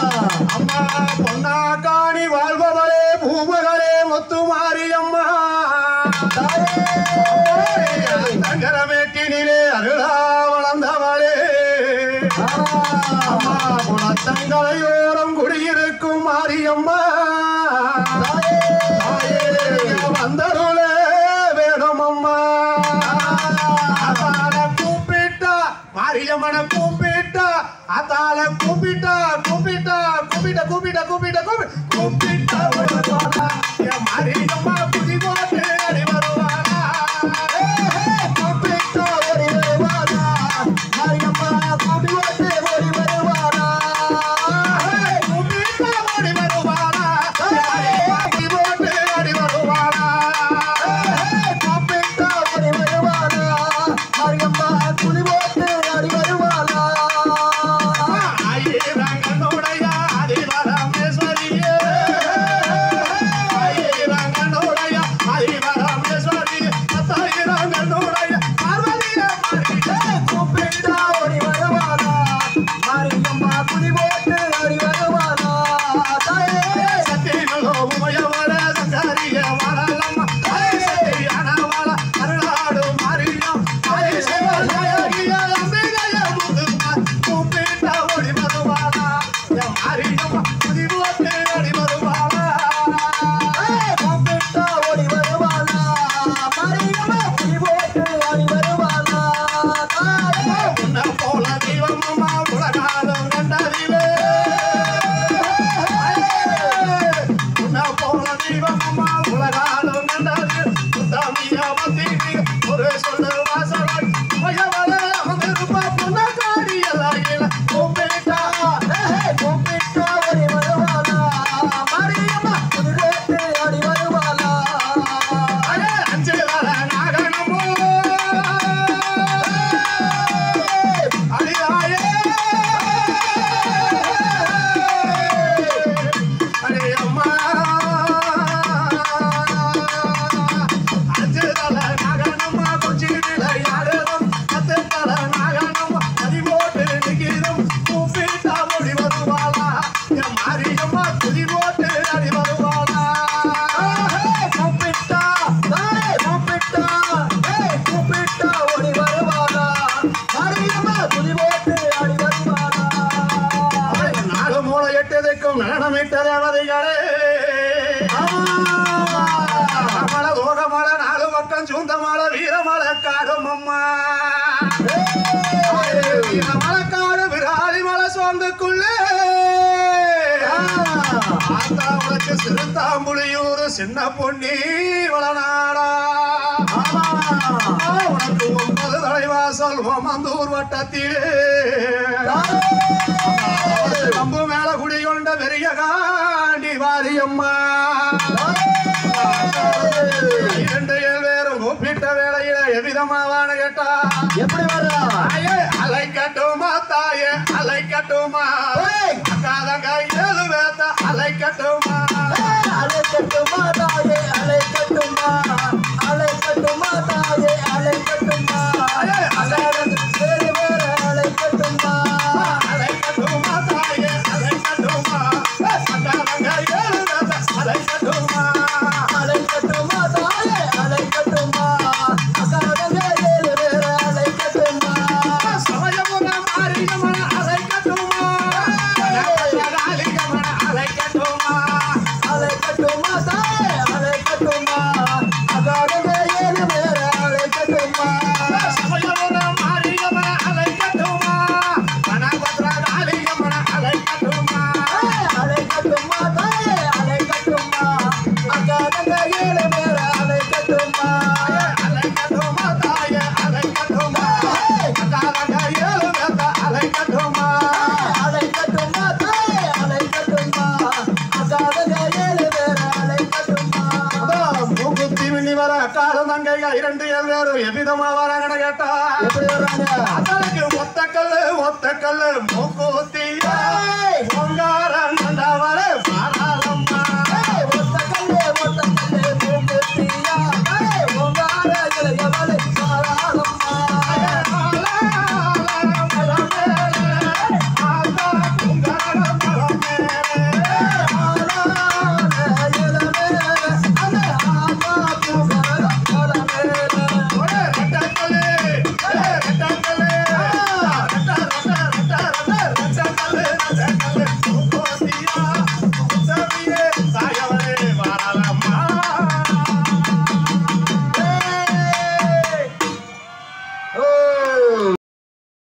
அம்மா பொன்னா காணி வாழ்பவளே பூமகளே முத்து மாரியம்மா தங்கரமேட்டினிலே அருளா வளர்ந்தவளே. அம்மா குளத்தங்கரையோரம் குடியிருக்கும் மாரியம்மா. வந்தருளே வேணுமம்மா. கூப்பிட்டா மாரியம்மனை கூப்பிட்டா கூப்பிட்டா கூப்பிட்ட கூப்பிட்ட கூப்பிட்ட கூப்பிட்ட சிவகுமா உலகாலும் நன்றாக ஒரு சொல்ல மலை வீரமல காடும் அம்மா. வீரமல காடு விராலி மலை சோர்ந்துக்குள்ளே. ஆத்தா உனக்கு சிறுத்தாம்புலியூர் சின்ன பொன்னி வளநாடா. உனக்கு ஒன்பது தலைவாசல் ஓமந்தூர் வட்டத்திலே. கம்பு மேல குடி பெரிய காண்டி வாரியம்மா. விதமாவான கேட்டா? எப்படி வரா அலை கட்டுமா தாய அலை கட்டுமா? காதங்காய் ஏழு அலை கட்டுமா? அலை கட்டுமா தாயே? பேரு எவ்விதமா வராங்கன்னு கேட்டா எப்படி வர்றாங்க அதற்கு ஒத்த கல்லு மூக்கூத்தி